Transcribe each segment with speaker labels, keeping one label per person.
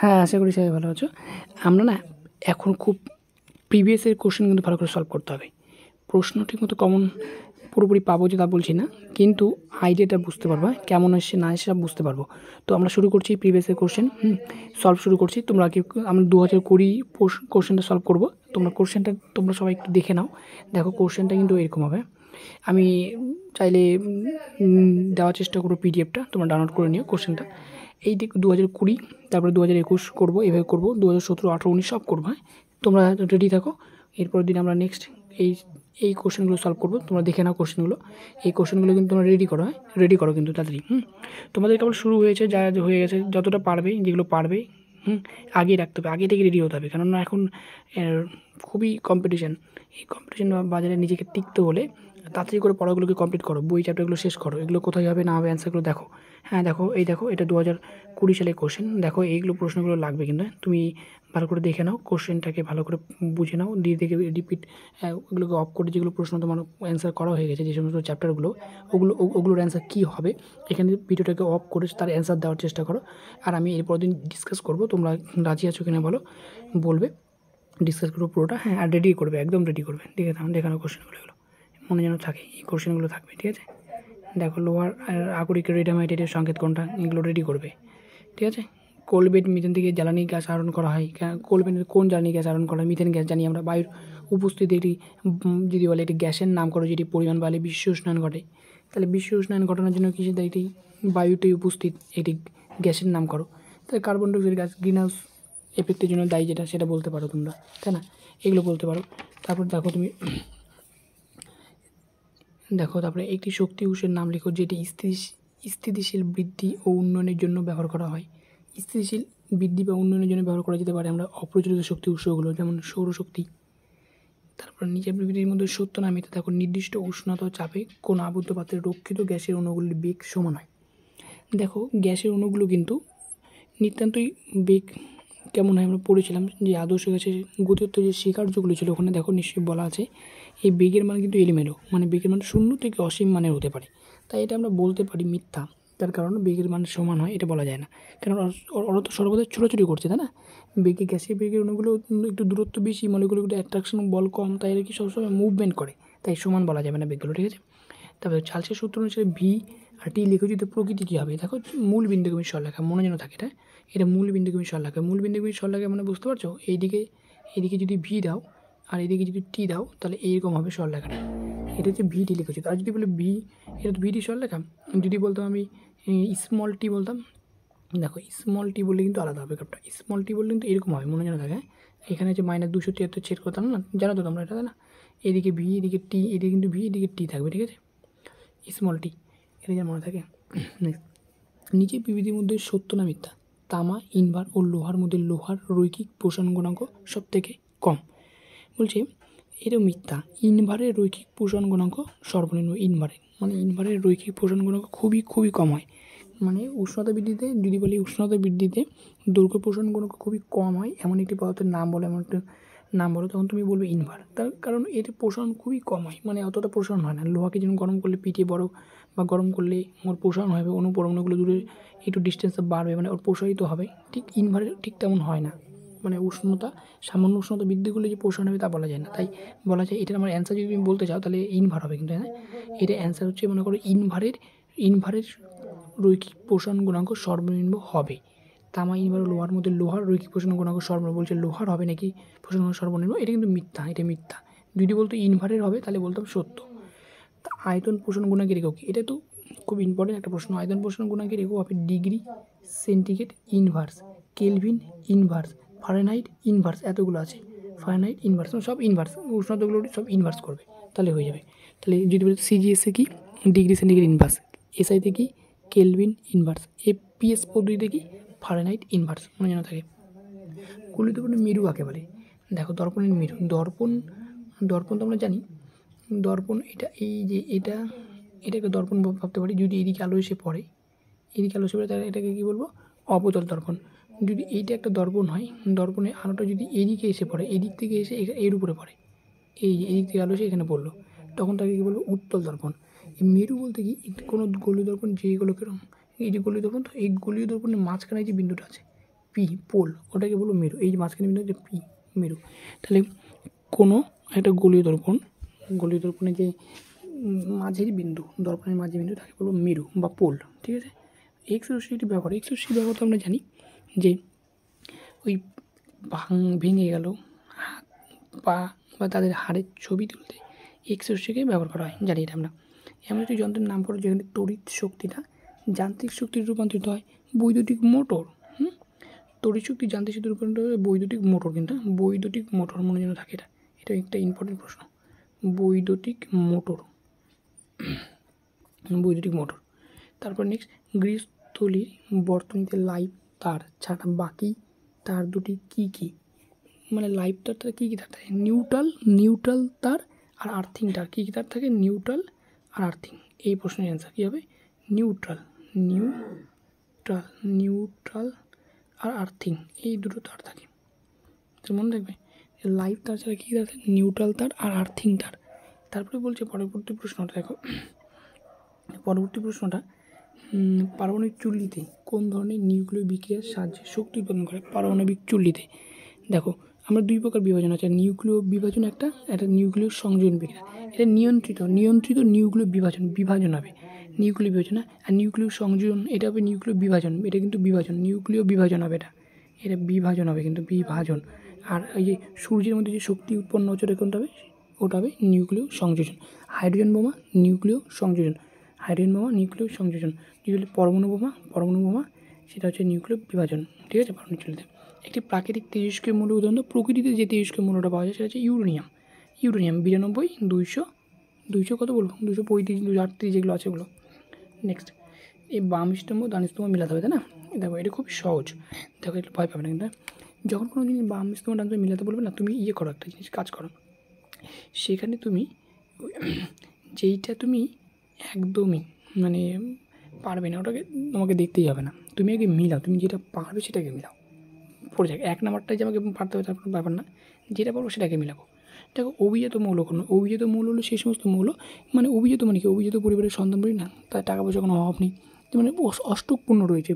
Speaker 1: হ্যাঁ আশা করি সবাই ভালো আছো। আমরা না এখন খুব প্রিভিয়াসের কোশ্চেন কিন্তু ভালো করে সলভ করতে হবে। প্রশ্ন ঠিকমতো কমন পুরোপুরি পাবো যে তা বলছি না, কিন্তু আইডিয়াটা বুঝতে পারব? কেমন আসছে না আসছে বুঝতে পারব। তো আমরা শুরু করছি প্রিভিয়াসের কোশ্চেন হুম সলভ শুরু করছি। তোমরা কি আমরা দু হাজার কুড়ি কোশ্চেনটা সলভ করব। তোমরা কোশ্চেনটা তোমরা সবাই একটু দেখে নাও। দেখো কোশ্চেনটা কিন্তু এরকম হবে। আমি চাইলে দেওয়ার চেষ্টা করব পিডিএফটা তোমরা ডাউনলোড করে নিও কোশ্চেনটা এই দিক দু হাজার কুড়ি, তারপরে দু হাজার একুশ করব, এভাবে করব। দু হাজার সতেরো, আঠেরো, উনিশ সব করব হ্যাঁ? তোমরা রেডি থাকো। এরপর দিন আমরা নেক্সট এই এই কোশ্চেনগুলো সলভ করব। তোমরা দেখে নাও কোশ্চেনগুলো এই কোশ্চেনগুলো কিন্তু তোমরা রেডি করো হ্যাঁ? রেডি করো কিন্তু তাড়াতাড়ি, হুম? তোমাদের কেবল শুরু হয়েছে, যা হয়ে গেছে, যতটা পারবে, যেগুলো পারবে, হুম? আগে রাখতে হবে, আগে থেকে রেডি হতে হবে। কেননা এখন খুবই কম্পিটিশান এই কম্পিটিশান বাজারে নিজেকে টিকতে হলে তাড়াতাড়ি করে পড়াগুলোকে কমপ্লিট করো, বই চ্যাপ্টারগুলো শেষ করো। এগুলো কোথায় হবে না হবে অ্যান্সারগুলো দেখো। হ্যাঁ দেখো, এই দেখো, এটা দু হাজার কুড়ি কোশ্চেন দেখো, এইগুলো প্রশ্নগুলো লাগবে কিন্তু হ্যাঁ? তুমি ভালো করে দেখে নাও কোশ্চেনটাকে ভালো করে বুঝে নাও, দিয়ে দেখে রিপিট ওগুলোকে অফ করে যেগুলো প্রশ্ন তোমার অ্যান্সার করা হয়ে গেছে, যে সমস্ত চ্যাপ্টারগুলো ওগুলো ওগুলোর অ্যান্সার কী হবে, এখানে ভিডিওটাকে অফ করে তার অ্যান্সার দেওয়ার চেষ্টা করো। আর আমি এরপর দিন ডিসকাস করব, তোমরা রাজি আছো কিনা বলো, বলবে ডিসকাস করব পুরোটা হ্যাঁ আর রেডি করবে, একদম রেডি করবে, দেখে দেখানো কোশ্চেনগুলো এগুলো, মনে যেন থাকে, এই কোশ্চেনগুলো থাকবে, ঠিক আছে? দেখো লোহার আকরিক রেডামাইটের সংকেত কোনটা? এগুলো রেডি করবে। ঠিক আছে? কোলবেট মিথেন থেকে জ্বালানি গ্যাস আহরণ করা হয়। কোলবেট কোন জ্বালানি গ্যাস আহরণ করা হয়? মিথেন গ্যাস জানি আমরা। বায়ুর উপস্থিতি একটি যদি বলে একটি গ্যাসের নাম করো যেটি পরিমাণ বাড়লে বিশ্ব উষ্ণায়ন ঘটে। তাহলে বিশ্ব উষ্ণায়ন ঘটানোর জন্য কিছু একটি বায়ুতে উপস্থিত। একটি গ্যাসের নাম করো তাহলে carbon dioxide gas green house এফেক্টের জন্য দায়ী যেটা, সেটা বলতে পারো তোমরা। তাই না? এগুলো বলতে পারো। তারপর দেখো তুমি দেখো, তারপরে একটি শক্তি উৎসের নাম লেখো, যেটি স্থিতি স্থিতিশীল বৃদ্ধি ও উন্নয়নের জন্য ব্যবহার করা হয়। স্থিতিশীল বৃদ্ধি বা উন্নয়নের জন্য ব্যবহার করা যেতে পারে আমরা অপ্রচলিত শক্তি উৎসগুলো, যেমন সৌরশক্তি তারপর নিচের বিবৃতির মধ্যে সত্য না মিথ্যা দেখো, নির্দিষ্ট উষ্ণতা চাপে কোনো আবদ্ধ পাত্রে রক্ষিত গ্যাসের অণুগুলির বেগ সমান হয়। দেখো, গ্যাসের অণুগুলো কিন্তু নিতান্তই বেগ কেমন হয় আমরা পড়েছিলাম যে আদর্শ গ্যাসের গতিত্ব যে স্বীকার্যগুলো ছিল, ওখানে দেখো নিশ্চয়ই বলা আছে। এই বেগের মান কিন্তু এলিমেলো। মানে বেগের মান শূন্য থেকে অসীম মানের হতে পারে। তাই এটা আমরা বলতে পারি মিথ্যা। তার কারণে বেগের মান সমান হয়, এটা বলা যায় না। কারণ ওর- তো সর্বদা ছোটাছুটি করছে, তাই না? বেগে গ্যাসের বেগের অণুগুলো একটু দূরত্ব বেশি মলিগুলো একটু অ্যাট্রাকশন বল কম, তাই এরা কি সবসময় মুভমেন্ট করে। তাই সমান বলা যাবে না বেগগুলো, ঠিক আছে? তারপরে চার্লসের সূত্র অনুসারে ভি আর টি লিখে যদি প্রকৃতি কী হবে? দেখো, মূল বিন্দুগমির স্বরলেখা মনে যেন থাকে, এটা? এটা মূল বিন্দুগমির স্বরলেখা মূল বিন্দুগমির স্বরলেখা মানে বুঝতে পারছ? এইদিকে এইদিকে যদি ভি দাও আর এদিকে যদি টি দাও, তাহলে এইরকম হবে স্বরলেখাটা এটা হচ্ছে ভিটি লিখেছি। আর যদি বলে ভি, এটা তো ভিটি স্বরলেখা যদি বলতাম আমি স্মল টি বলতাম, দেখো স্মল টি বললে কিন্তু আলাদা হবে কাপটা। স্মল টি বললে কিন্তু এরকম হবে, মনে যেন থাকে হ্যাঁ? এখানে হচ্ছে মাইনাস দুশো তিয়াত্তর ছেদ করতাম না, জানো তো তোমরা এটা না? এদিকে ভি, এদিকে টি, এদিকে কিন্তু ভি, এদিকে টি থাকবে, ঠিক আছে? স্মল টি এটা যেন মনে থাকে। নিচে বিবিধির মধ্যে সত্য না মিথ্যা? তামা, ইনভার ও লোহার মধ্যে লোহার রৈখিক পোষণ গুণাঙ্ক সব থেকে কম। বলছে এটা মিথ্যা। ইনভারের রৈখিক পোষণ গুণাঙ্ক সর্বনিম্ন ইনভারের। মানে ইনভারের রৈখিক পোষণ গুণাঙ্ক খুবই খুবই কম হয়। মানে উষ্ণতা বৃদ্ধিতে, যদি বলি উষ্ণতা বৃদ্ধিতে, দৈর্ঘ্য পোষণ গুণাঙ্ক খুবই কম হয় এমন একটি পদার্থের নাম বলে, এমন একটা নাম বলো, তখন তুমি বলবে ইনভার। তার কারণ এর পোষণ খুবই কম হয় মানে অতটা পোষণ হয় না। লোহাকে যেমন গরম করলে পিটিয়ে বড় বা গরম করলে ওর পোষণ হবে, অনুপরমাণুগুলো দূরে একটু ডিস্টেন্সটা বাড়বে মানে ওর প্রসারিত হবে। ঠিক ইনভারের ঠিক তেমন হয় না। মানে উষ্ণতা, সামান্য উষ্ণতা বৃদ্ধি করলে যে পোষণ হবে তা বলা যায় না। তাই বলা যায় এটার আমার অ্যান্সার যদি তুমি বলতে চাও তাহলে ইনভার হবে কিন্তু হ্যাঁ? এটা অ্যান্সার হচ্ছে মনে করো ইনভারের ইনভারের রৈখিক পোষণ গুণাঙ্ক সর্বনিম্ন হবে। তামা ইনভার লোহার মধ্যে লোহার রৈখিক পোষণ গুণাঙ্ক সর্বনিম্ন বলছে লোহার হবে নাকি পোষণ গুণাঙ্ক সর্বনিম্ন? এটা কিন্তু মিথ্যা, এটা মিথ্যা। যদি বলতো ইনভারের হবে তাহলে বলতাম সত্য। তা আয়তন পোষণ গুণাঙ্কের একক কি? এটা তো খুব ইম্পর্টেন্ট একটা প্রশ্ন। আয়তন পোষণ গুণাঙ্কের একক হবে degree centigrade inverse kelvin inverse Fahrenheit inverse এতগুলো আছে। ফারেনহাইট ইনভার্স সব ইনভার্স উষ্ণতাগুলো সব ইনভার্স করবে, তাহলে হয়ে যাবে। তাহলে যদি বলি সিজিএসে কি? ডিগ্রি সেন্টিগ্রেড ইনভার্স এসআইতে কি? কেলভিন ইনভার্স এপিএস পদ্ধতিতে কি? ফারেনহাইট ইনভার্স মনে যেন থাকে। গুলিতপূর্ণ মেরু কাকে বলে? দেখো দর্পণের মেরু, দর্পণ দর্পণ তো আমরা জানি। দর্পণ এটা এই যে এটা এটাকে দর্পণ ভাবতে পারি। যদি এদিকে আলো এসে পড়ে, এদিকে আলো এসে পড়ে, তাহলে এটাকে কী বলব? অবতল দর্পণ। যদি এইটা একটা দর্পণ হয় দর্পণে আলোটা যদি এদিকে এসে পড়ে, এদিক থেকে এসে এর উপরে পড়ে, এই এদিক থেকে আলো এসে এখানে পড়ল, তখন তাকে কী বলব? উত্তল দর্পণ। এই মেরু বলতে কি কোনো গলীয় দর্পণ যেগুলো কীরকম এই যে গলীয় দর্পণ, তো এই গলীয় দর্পণের মাঝখানে যে বিন্দুটা আছে, পি, পোল, ওটাকে বলব মেরু। এই যে মাঝখানে বিন্দু হচ্ছে পি, মেরু। তাহলে কোনো একটা গলীয় দর্পণ, গলীয় দর্পণে যে মাঝের বিন্দু, দর্পণের মাঝের বিন্দু, তাকে বলব মেরু বা পোল, ঠিক আছে? এক্স রশ্মিটি ব্যবহার এক্স রশ্মি ব্যবহার তো আমরা জানি যে ওই ভাঙ, ভেঙে গেল হাত পা বা তাদের হাড়ের ছবি তুলতে এক্স রশ্মিকে ব্যবহার করা হয় জানি এটা আমরা। এমন একটি যন্ত্রের নাম করো যেখানে তড়িৎ শক্তিটা যান্ত্রিক শক্তির রূপান্তরিত হয়, বৈদ্যুতিক মোটর, হুম? তড়িৎ শক্তি যান্ত্রিক শক্তির রূপান্তরিত হয়, বৈদ্যুতিক মোটর কিন্তু হ্যাঁ? বৈদ্যুতিক মোটর মনে যেন থাকে এটা। এটা একটা ইম্পর্টেন্ট প্রশ্ন। বৈদ্যুতিক মোটর। বৈদ্যুতিক মোটর। তারপর নেক্সট গৃহস্থলীর বর্তনীতে লাইভ তার ছাড়া বাকি তার দুটি কি কি? মানে লাইভ তার কী কী তার থাকে? নিউট্রাল নিউট্রাল তার আর আর্থিং তার কী কী তার থাকে? নিউট্রাল আর আর্থিং এই প্রশ্নের অ্যান্সার কী হবে? নিউট্রাল নিউট্রাল নিউট্রাল আর আর্থিং এই দুটো তার থাকে। মনে রাখবে লাইভ তার ছাড়া কী তার থাকে? নিউট্রাল তার আর আর্থিং তার। তারপরে বলছে পরবর্তী প্রশ্নটা, দেখো। পরবর্তী প্রশ্নটা পারমাণবিক চুল্লিতে কোন ধরনের নিউক্লিয় বিক্রিয়ার সাহায্যে শক্তি উৎপাদন করে পারমাণবিক চুল্লিতে? দেখো, আমরা দুই প্রকার বিভাজন আছে। নিউক্লিয় বিভাজন একটা একটা নিউক্লিয় সংযোজন বিক্রিয়া। এটা নিয়ন্ত্রিত নিয়ন্ত্রিত নিউক্লিয় বিভাজন বিভাজন হবে। নিউক্লিয় বিভাজন? আর নিউক্লিয় সংযোজন, এটা হবে নিউক্লিয় বিভাজন, এটা কিন্তু বিভাজন, নিউক্লিয় বিভাজন হবে এটা। এটা বিভাজন হবে কিন্তু, বিভাজন। আর এই যে সূর্যের মধ্যে যে শক্তি উৎপন্ন হচ্ছে ওটা কোনটা হবে? ওটা হবে নিউক্লিয় সংযোজন। হাইড্রোজেন বোমা, নিউক্লিয় সংযোজন। হাইড্রোজেন বোমা, নিউক্লিয় সংযোজন। যদি পরমাণু বোমা পরমাণু বোমা, সেটা হচ্ছে নিউক্লিয় বিভাজন। ঠিক আছে? পরমাণু চলিতে। একটি প্রাকৃতিক তেজস্ক্রিয় মূল্য উদাহরণ প্রকৃতিতে যে তেজস্ক্রিয় মূল্যটা পাওয়া যায়, সেটা হচ্ছে ইউরেনিয়াম। ইউরেনিয়াম, বিরানব্বই, দুইশো দুইশো কত বলব? দুশো পঁয়ত্রিশ দুশো আটত্রিশ যেগুলো আছে ওগুলো। নেক্সট এই বাম স্তম্ভ, ডান স্তম্ভ মিলাতে হবে, তাই না? দেখো, এটা খুব সহজ। দেখো এটা ভয় পাবে না কিন্তু হ্যাঁ? যখন কোনো জিনিস বাম স্তম্ভ, ডান স্তম্ভ মিলাতে বলবে না, তুমি ইয়ে করো, একটা জিনিস কাজ করো। সেখানে তুমি, যেইটা তুমি একদমই মানে পারবে না, ওটাকে তোমাকে দেখতেই হবে না। তুমি আগে মিলাও, তুমি যেটা পারবে সেটাকে মিলাও। পড়ে যাক, এক নাম্বারটাই যে আমাকে পারতে হবে তার কোনো ব্যাপার না। যেটা পারব সেটাকে মিলাবো। দেখো, অভিজাত মৌল কোনো, অভিজাত মৌল হলো সেই সমস্ত মৌল মানে অভিজাত মানে কি? অভিজাত পরিবারের সন্তান বলি না, তার টাকা পয়সা কোনো অভাব নেই। মানে অষ্টকপূর্ণ রয়েছে।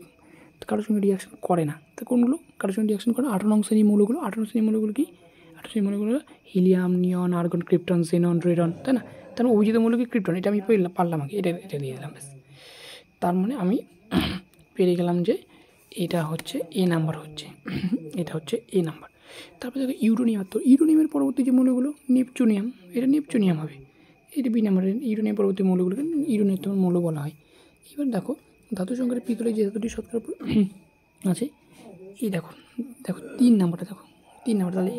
Speaker 1: কারোর সঙ্গে রিয়াকশন করে না। তা কোনগুলো কারোর সঙ্গে রিয়াকশন করে আঠারো নং শ্রেণি মৌলগুলো, আঠারো শ্রেণি মৌলগুলো কি? আঠারো শ্রেণি মৌলগুলো হলো helium neon argon krypton xenon radon তাই না? তার মানে অভিজিত মৌল কি ক্রিপ্টন এটা আমি পেলাম, পারলাম আগে, এটা এটা দিয়ে দিলাম, ব্যাস। তার মানে আমি পেরে গেলাম যে এটা হচ্ছে এ নাম্বার হচ্ছে, এটা হচ্ছে এ নাম্বার তারপরে দেখো ইউরোনিয়াম, তো ইউরোনিয়ামের পরবর্তী যে মৌলগুলো, নেপচুনিয়াম, এটা নেপচুনিয়াম হবে। এটা বি নাম্বারের ইউরোনিয়াম পরবর্তী মৌলগুলোকে ইউরোনিয়াম মৌল বলা হয়। এবার দেখো, ধাতু সংখ্যার পিতলে যে ধাতুটি শতকরা আছে, এই দেখো দেখো তিন নাম্বারটা দেখো, তিন নাম্বার তাহলে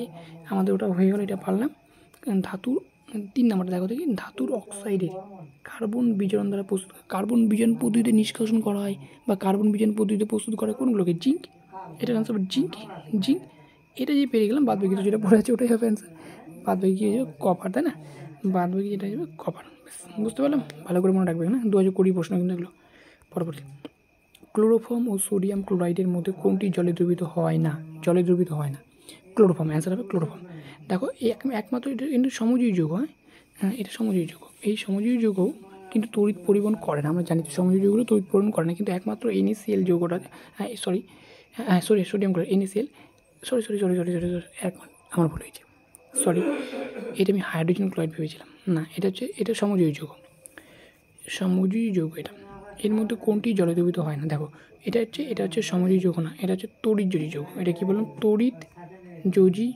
Speaker 1: আমাদের ওটা হয়ে গেলো, এটা পারলাম। কারণ ধাতুর তিন নাম্বারটা দেখো দেখি, ধাতুর অক্সাইডের কার্বন বিজারণ দ্বারা প্রস্তুত কার্বন বিজারণ পদ্ধতিতে নিষ্কাশন করা হয় বা কার্বন বিজারণ পদ্ধতিতে প্রস্তুত করা হয় কোনগুলোকে জিঙ্ক। এটার আনসার হবে জিঙ্ক। জিঙ্ক। এটা যে পেরে গেলাম বাদ বাকি যেটা পড়ে আছে ওটাই হবে অ্যান্সার বাদ বাকি কি হয়ে কপার তাই না? বাদ বাকি যেটা হয়ে যাবে কপার বুঝতে পারলাম? ভালো করে মনে রাখবে না দু হাজার কুড়ি প্রশ্ন কিন্তু এগুলো। পরবর্তী। ক্লোরোফর্ম ও সোডিয়াম ক্লোরাইডের মধ্যে কোনটি জলে দ্রবীত হয় না? জলে দ্রবীত হয় না। ক্লোরোফর্ম অ্যান্সার হবে ক্লোরোফর্ম দেখো এক, একমাত্র এটা কিন্তু সমজীবী যৌগ হ্যাঁ? হ্যাঁ এটা সমজীবী যুগ। এই সমজীবী যৌগ কিন্তু তড়িৎ পরিবহন করে না। আমরা জানি তো সমজীবী যৌগগুলো তড়িৎ পরিবহন করে না, কিন্তু একমাত্র এনএসিএল যৌগটা হ্যাঁ সরি হ্যাঁ sorry sodium chloride NaCl sorry sorry sorry sorry sorry sorry এক আমার ভুল হয়েছে। সরি এটা আমি হাইড্রোজেন ক্লোরাইড ভেবেছিলাম। না, এটা হচ্ছে, এটা সমজীবী যৌগ। সমজীবী যৌগ এটা। এর মধ্যে কোনটি জলে দ্রবীত হয় না? দেখো, এটা হচ্ছে এটা হচ্ছে সমজীবী যৌগ না, এটা হচ্ছে তড়িৎ জড়ি যৌগ। এটা কি বললাম? তড়িৎ যোজি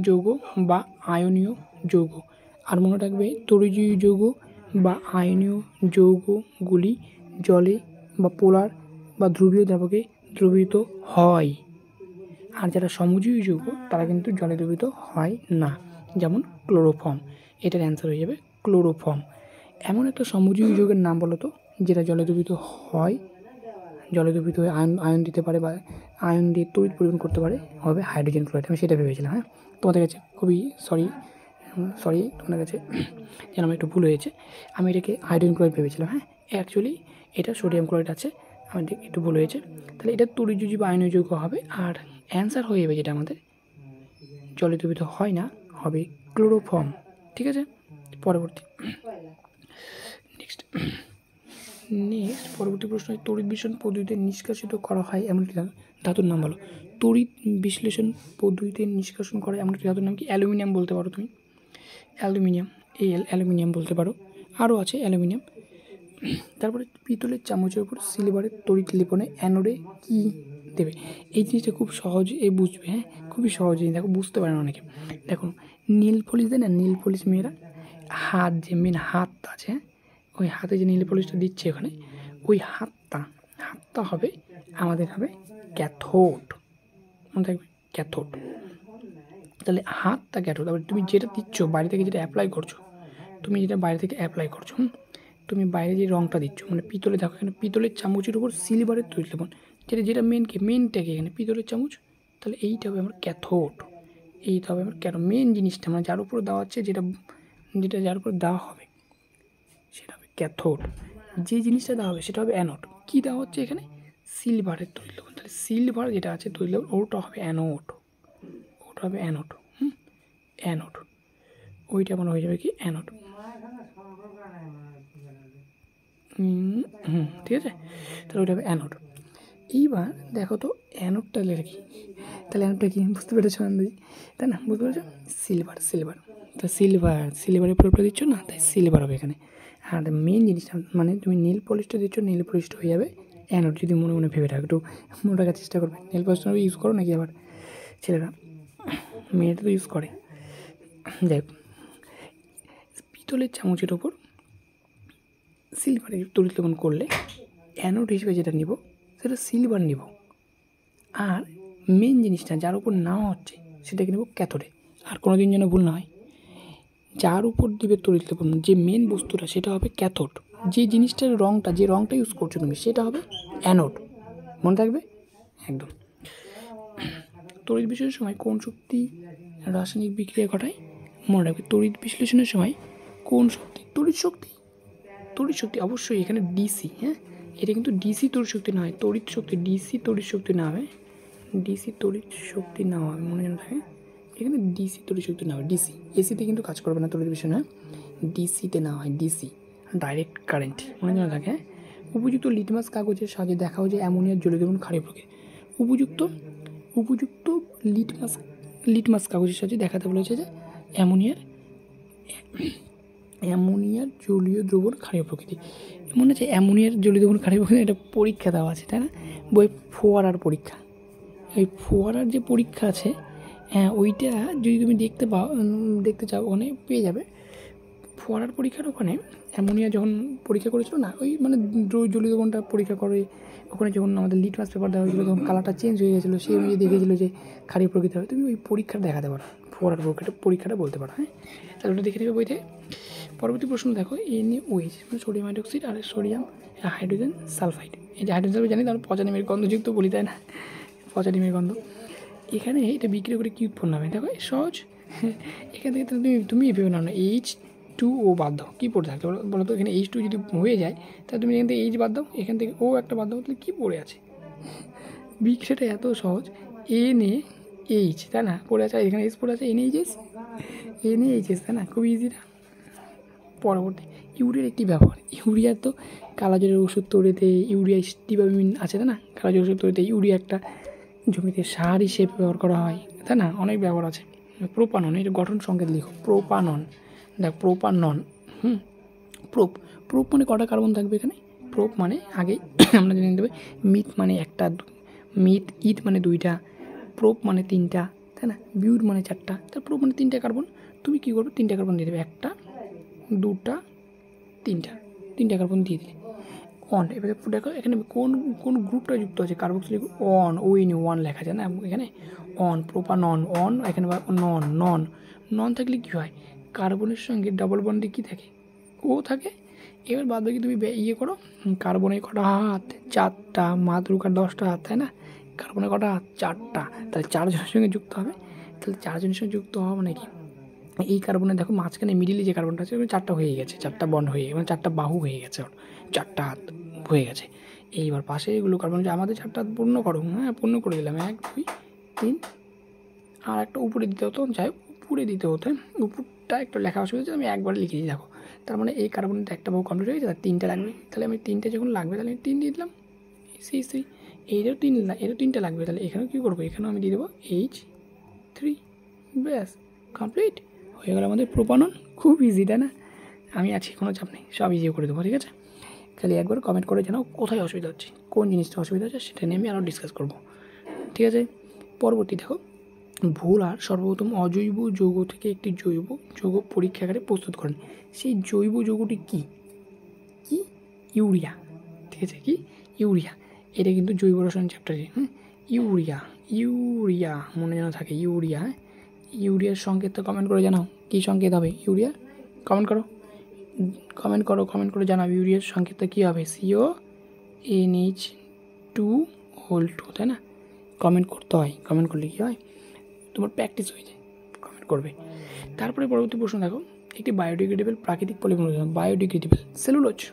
Speaker 1: যৌগ বা আয়নীয় যৌগ। আর মনে রাখবে তড়িৎজয়ী যৌগ বা আয়নীয় যৌগগুলি জলে বা পোলার বা ধ্রুবীয় দ্রাবকে দ্রবীভূত হয়। আর যারা সমজীবী যৌগ, তারা কিন্তু জলে দ্রবীভূত হয় না। যেমন ক্লোরোফর্ম। এটার অ্যান্সার হয়ে যাবে ক্লোরোফর্ম। এমন একটা সমজীবী যৌগের নাম বলো তো, যেটা জলে দ্রবীভূত হয়, জলে দ্রবীভূত হয়ে আয়ন আয়ন দিতে পারে বা আয়ন দিয়ে তড়িৎ পরিবহন করতে পারে, হবে হাইড্রোজেন ক্লোরাইড আমি সেটা ভেবেছিলাম হ্যাঁ? তোমাদের কাছে খুবই সরি সরি তোমাদের কাছে যেন আমার একটু ভুল হয়েছে। আমি এটাকে হাইড্রোজেন ক্লোরাইড ভেবেছিলাম হ্যাঁ? অ্যাকচুয়ালি এটা সোডিয়াম ক্লোরাইড আছে ঠিক একটু ভুল হয়েছে। তাহলে এটা তড়িৎযোজী বা আয়নীয় যৌগ হবে, আর অ্যান্সার হয়ে যাবে যেটা আমাদের জলে দ্রবীভূত হয় না, হবে ক্লোরোফর্ম ঠিক আছে? পরবর্তী নেক্সট নেক্সট পরবর্তী প্রশ্ন তড়িৎ ভীষণ পদ্ধতিতে নিষ্কাশিত করা হয় এমন একটি ধাতু ধাতুর নাম বলো। তড়িৎ বিশ্লেষণ পদ্ধতিতে নিষ্কাশন করা এমন একটি ধাতুর নাম কি? অ্যালুমিনিয়াম বলতে পারো তুমি। অ্যালুমিনিয়াম এই অ্যালুমিনিয়াম বলতে পারো। আরও আছে অ্যালুমিনিয়াম। তারপরে পিতলের চামচের উপর সিলভারের তড়িৎ লিপনে অ্যানোডে কী দেবে? এই জিনিসটা খুব সহজে এ বুঝবে হ্যাঁ? খুবই সহজেই দেখো, বুঝতে পারে না অনেকে। দেখো, নীল পলিশ দেয় না? নীল পলিশ মেয়েরা, হাত যে মেন হাতটা আছে হ্যাঁ? ওই হাতে যে নীল পলিশটা দিচ্ছে ওখানে, ওই হাতটা হাতটা হবে, আমাদের হবে ক্যাথোড মনে থাকবে? ক্যাথোড তাহলে হাতটা ক্যাথোড তারপরে তুমি যেটা দিচ্ছ বাইরে থেকে যেটা অ্যাপ্লাই করছ, তুমি যেটা বাইরে থেকে অ্যাপ্লাই করছ তুমি বাইরে যে রঙটা দিচ্ছ মানে পিতলে দেখো এখানে পিতলের চামচের উপর সিলভারের তৈরি লেবন। যেটা যেটা মেনকে মেনটাকে এখানে পিতলের চামচ, তাহলে এইটা হবে আমার ক্যাথোড এইটা হবে আমার কেন মেন জিনিসটা মানে যার উপর দেওয়া হচ্ছে, যেটা যেটা যার উপর দেওয়া হবে ক্যাথোড। যে জিনিসটা দেওয়া হবে সেটা হবে অ্যানোড। কী দেওয়া হচ্ছে এখানে? সিলভারের তৈরি লেবন তাহলে সিলভার যেটা আছে তৈরি লেবন ওটা হবে অ্যানোড। ওটা হবে অ্যানোড। হুম? অ্যানোড। ওইটা আমার হয়ে যাবে কি? অ্যানোড। হুম, ঠিক আছে? তাহলে ওইটা হবে অ্যানোড। এইবার দেখো তো অ্যানোডটা কি? তাহলে অ্যানোডটা কি? বুঝতে পেরেছ আন্দাজি তাই না? বুঝতে পেরেছ? Silver silver. তো সিলভার, সিলভারের প্রয়োগটা দিচ্ছ না? তাই সিলভার হবে এখানে। আর মেন জিনিসটা মানে তুমি নীল পলিশটা দিচ্ছ নীল পলিশটা হয়ে যাবে। অ্যানোড যদি মনে মনে ভেবে রাখো, একটু মনে রাখার চেষ্টা করবে। নীল পলিশটা ইউজ করো নাকি আবার ছেলেরা? মেয়েটা তো ইউজ করে। যাই পিতলের চামচের ওপর সিলভারের তড়িৎ লেপন করলে অ্যানোড হিসেবে যেটা নিব, সেটা সিলভার নিব। আর মেন জিনিসটা, যার উপর নেওয়া হচ্ছে, সেটাকে নেব ক্যাথোডে আর কোনো দিন যেন ভুল না হয়। যার উপর দিবে তড়িৎ লেপন যে মেন বস্তুটা, সেটা হবে ক্যাথোড যে জিনিসটার রঙটা যে রঙটা ইউজ করছ তুমি, সেটা হবে অ্যানোড মনে থাকবে? একদম। তড়িৎ বিশ্লেষণের সময় কোন শক্তি রাসায়নিক বিক্রিয়া ঘটায়? মনে রাখবে, তড়িৎ বিশ্লেষণের সময় কোন শক্তি? তড়িৎ শক্তি। তড়িৎ শক্তি অবশ্যই এখানে ডিসি হ্যাঁ? এটা কিন্তু ডিসি তড়িৎ শক্তি না হয়, তড়িৎ শক্তি ডিসি তড়িৎ শক্তি না হবে ডিসি তড়িৎ শক্তি না হবে মনে যেন থাকে এখানে ডিসি তড়িৎ শক্তি না হবে ডিসি এসিতে কিন্তু কাজ করবে না তড়িৎ বিষয় না ডিসিতে না হয় ডিসি ডাইরেক্ট কারেন্ট মনে যেন থাকে। হ্যাঁ উপযুক্ত লিটমাস কাগজের সাহায্যে দেখাও যে অ্যামোনিয়ার জলীয় দ্রবণ ক্ষারীয় প্রকৃতি উপযুক্ত উপযুক্ত লিটমাস লিটমাস কাগজের সাহায্যে দেখাতে বলেছে যে অ্যামোনিয়ার অ্যামোনিয়ার জলীয় দ্রবণ ক্ষারীয় প্রকৃতি। মনে হচ্ছে অ্যামোনিয়ার জলীয় দ্রবণ ক্ষারীয় প্রকৃতি, এটা পরীক্ষা দেওয়া আছে, তাই না? বই ফোয়ারার পরীক্ষা। এই ফোয়ারার যে পরীক্ষা আছে হ্যাঁ ওইটা যদি তুমি দেখতে পাও দেখতে চাও, ওখানে পেয়ে যাবে। ফোয়ারার পরীক্ষার ওখানে অ্যামোনিয়া যখন পরীক্ষা করেছিল না, ওই মানে জলীয় দ্রবণটা পরীক্ষা করে, ওখানে যখন আমাদের লিটমাস পেপার দেওয়া হয়েছিল, তখন কালারটা চেঞ্জ হয়ে গেছিল সেই অনুযায়ী দেখেছিলো যে ক্ষারীয় প্রকৃতি হবে। তুমি ওই পরীক্ষাটা দেখাতে পারো ফোয়ারার পরীক্ষাটা পরীক্ষাটা বলতে পারো হ্যাঁ? তাহলে ওটা দেখে নেবে বইতে। পরবর্তী প্রশ্ন দেখো এন ওইচ মানে সোডিয়াম হাইড্রোক্সাইড আর সোডিয়াম হাইড্রোজেন সালফাইড এই যে হাইড্রোজেন জানি, তাহলে পচা ডিমের গন্ধযুক্ত বলি, তাই না? পচা ডিমের গন্ধ। এখানে এটা বিক্রি করে কী উৎপন্ন হবে দেখো সহজ। এখান থেকে তুমি তুমি ভেবে নাও না এইচ টু ও বাদ দাও। কী পড়ে থাকবে বলো- তো, এখানে এইচ টু যদি হয়ে যায়, তাহলে তুমি এখান থেকে এইচ বাদ দাও। এখান থেকে ও একটা দাও, তাহলে কী পড়ে আছে? বিক্রিয়াটা এত সহজ। এন এ এইচ তাই না? পড়ে আছে এখানে এইচ পড়ে আছে N H S N H S তাই না? খুব ইজি না? পরবর্তী, ইউরিয়ার একটি ব্যবহার। ইউরিয়া তো কালাজলের ওষুধ তৈরিতে, ইউরিয়া স্টিবামিন আছে, তাই না? কালাজলের ওষুধ তৈরিতে ইউরিয়া একটা জমিতে সার হিসেবে ব্যবহার করা হয়। তাই না? অনেক ব্যবহার আছে। প্রোপানন এটা গঠন সংকেত লিখো। প্রোপানন। দেখ, প্রোপানন, হুম? প্রোপ প্রোপ মানে কটা কার্বন থাকবে এখানে? প্রোপ মানে আগে আমরা জেনে নিতে হবে মিট মানে একটা মিট ইট মানে দুইটা, প্রোপ মানে তিনটা, তাই না? বিউট মানে চারটা, তার প্রোপ মানে তিনটা কার্বন। তুমি কী করবে? তিনটা কার্বন দিয়ে দেবে। একটা, দুটা, তিনটা তিনটা কার্বন দিয়ে দিলে। অন এবারে দেখো, এখানে কোন কোন গ্রুপটা যুক্ত আছে কার্বক্সিলিক অন ওইনি ওয়ান লেখা যায় না? এখানে অন প্রোপা নন অন এখানে নন নন নন থাকলে কী হয়? কার্বনের সঙ্গে ডবল বন্ডে কী থাকে? ও থাকে। এবার বাদ বাকি তুমি ইয়ে করো কার্বনের কটা হাত? চারটা মাতৃকার দশটা হাত, তাই না? কার্বনের কটা হাত? চারটা। তাহলে চারজনের সঙ্গে যুক্ত হবে। তাহলে চারজনের সঙ্গে যুক্ত হওয়া মানে কি? এই কার্বনে দেখো মাঝখানে মিডিলে যে কার্বনটা আছে চারটা হয়ে গেছে, চারটা বন্ড হয়ে মানে চারটা বাহু হয়ে গেছে চারটা হাত হয়ে গেছে। এইবার পাশে এগুলো কার্বন যে আমাদের চারটা হাত পূর্ণ করো হ্যাঁ পূর্ণ করে দিলাম, এক, দুই, তিন, আর একটা উপরে দিতে হতো, যাই উপরে দিতে হতো উপরটা একটু লেখা অসুবিধা হচ্ছে, আমি একবার লিখে দিই, দেখো। তার মানে এই কার্বনটা একটা বাহু কমপ্লিট হয়ে গেছে আর তিনটা লাগবে, তাহলে আমি তিনটে যখন লাগবে, তাহলে তিন দিয়ে দিলাম সি সি এইটাও তিন এরও তিনটা লাগবে, তাহলে এখানেও কী করব, এখানেও আমি দিয়ে দেবো এইচ থ্রি ব্যাস কমপ্লিট হয়ে গেল আমাদের প্রোপানন। খুব ইজি তাই না? আমি আছি, কোনো চাপ নেই, সব ইজিও করে দেবো, ঠিক আছে? খালি একবার কমেন্ট করে জানাও কোথায় অসুবিধা হচ্ছে, কোন জিনিসটা অসুবিধা হচ্ছে, সেটা নিয়ে আমি আরও ডিসকাস করব, ঠিক আছে? পরবর্তী দেখো, ভুল আর সর্বপ্রথম অজৈব যৌগ থেকে একটি জৈব যৌগ পরীক্ষাগারে প্রস্তুত করেন। সেই জৈব যৌগটি কী? কি? ইউরিয়া, ঠিক আছে? কি? ইউরিয়া, এটা কিন্তু জৈব রসায়ন চ্যাপ্টারে হ্যাঁ ইউরিয়া ইউরিয়া, মনে যেন থাকে, ইউরিয়া হ্যাঁ? ইউরিয়ার সংকেতটা কমেন্ট করে জানাও। কী সংকেত হবে? ইউরিয়া? কমেন্ট করো। কমেন্ট করো কমেন্ট করে জানাও ইউরিয়ার সংকেতটা কী হবে? CO H two whole two তাই না? কমেন্ট করতে হয়। কমেন্ট করলে কী হয়? তোমার প্র্যাকটিস হয়ে যায়। কমেন্ট করবে। তারপরে পরবর্তী প্রশ্ন দেখো। একটি বায়োডিগ্রেডেবল প্রাকৃতিক পলিমার বায়োডিগ্রেডেবল সেলুলোজ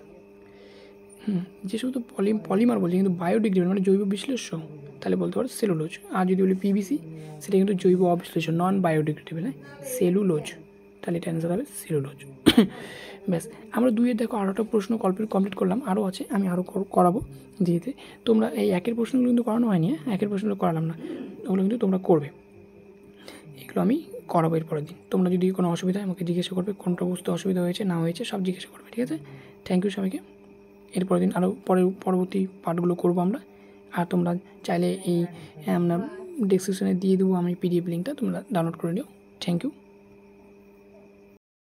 Speaker 1: হুম, যে শুধু পলি পলিমার বলছে, কিন্তু বায়োডিগ্রেডেবল মানে জৈব বিশ্লেষ্য তাহলে বলতে পারো সেলুলোজ। আর যদি বলি পিবিসি সেটা কিন্তু জৈব অবিশ্লেষ্য নন বায়োডিগ্রেডেবল হ্যাঁ? সেলুলোজ। তাহলে এটা অ্যান্সার হবে সেলুলোজ। ব্যাস, আমরা দুইয়ের দেখো আরোটা প্রশ্ন কমপ্লিট কমপ্লিট করলাম। আরও আছে, আমি আরও করাবো দিয়েতে তোমরা এই একের প্রশ্নগুলো কিন্তু করানো হয়নি হ্যাঁ? একের প্রশ্নগুলো করালাম না। ওগুলো কিন্তু তোমরা করবে। এগুলো আমি করাবো এর পরের দিন। তোমরা যদি কোনো অসুবিধা আমাকে জিজ্ঞাসা করবে, কোনটা বুঝতে অসুবিধা হয়েছে, না হয়েছে, সব জিজ্ঞাসা করবে, ঠিক আছে? থ্যাংক ইউ সবাইকে। এর পরের দিন আরও পরে পরবর্তী পার্টগুলো করব আমরা। আর তোমরা চাইলে এই, আমরা ডিসক্রিপশানে দিয়ে দেবো আমি পিডিএফ লিঙ্কটা তোমরা ডাউনলোড করে নিও। Thank you